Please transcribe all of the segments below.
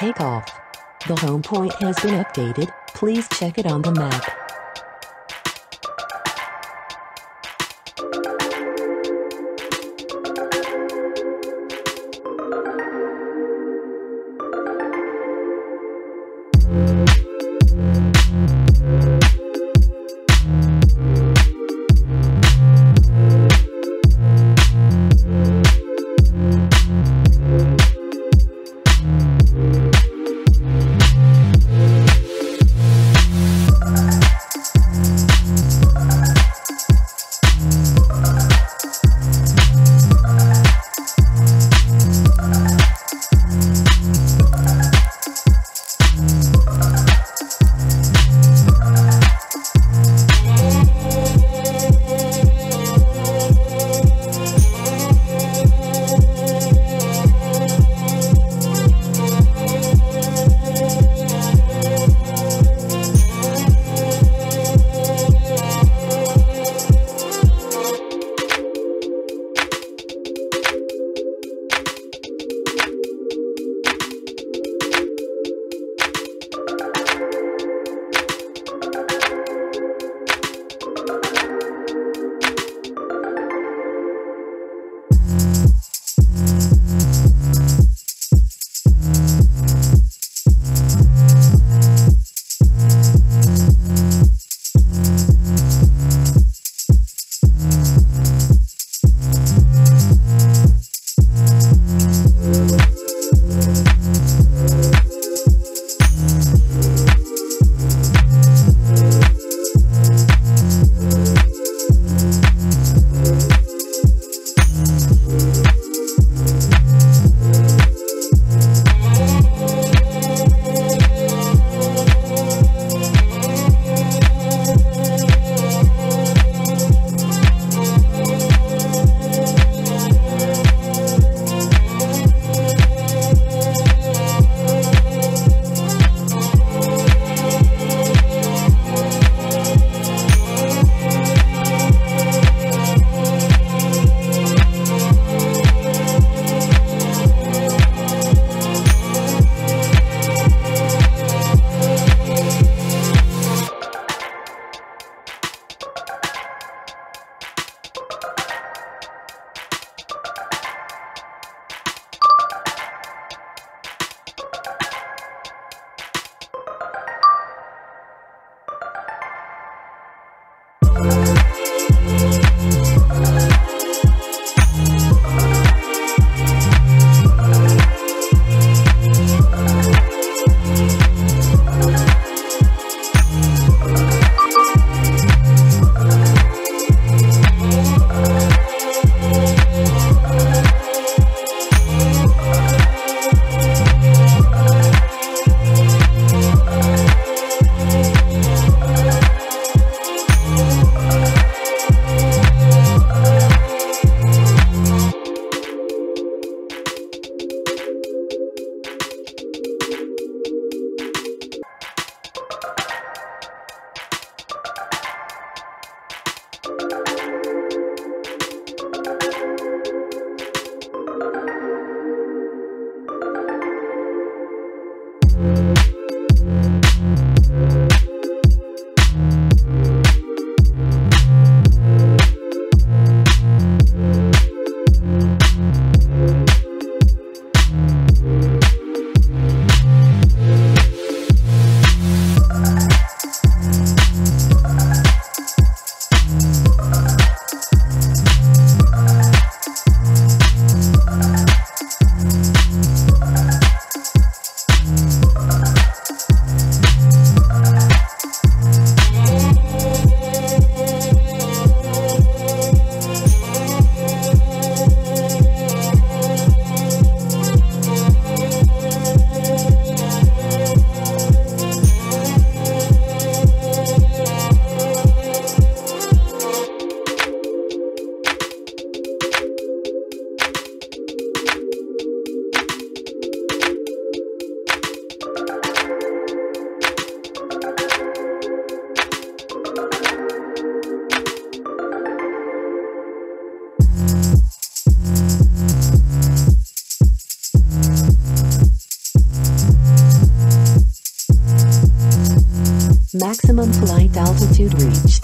takeoff. The home point has been updated, please check it on the map. Maximum flight altitude reached.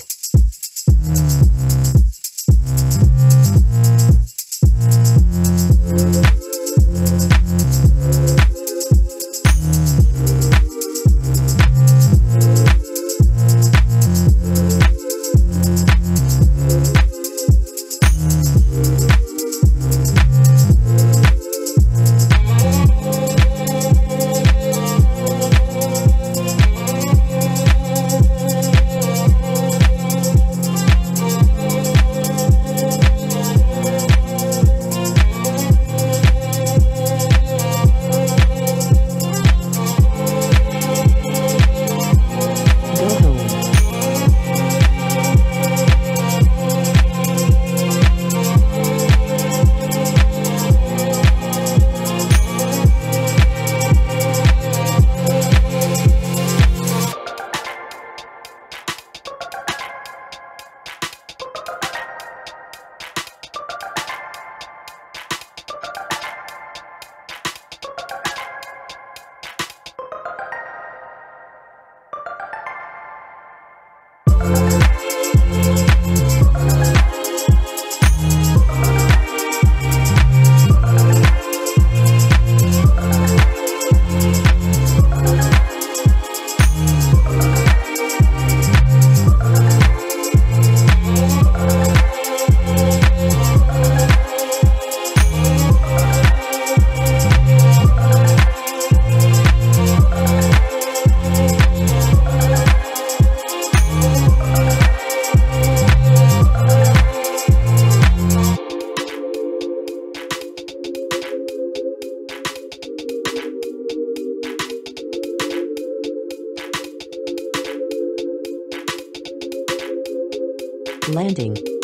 Landing.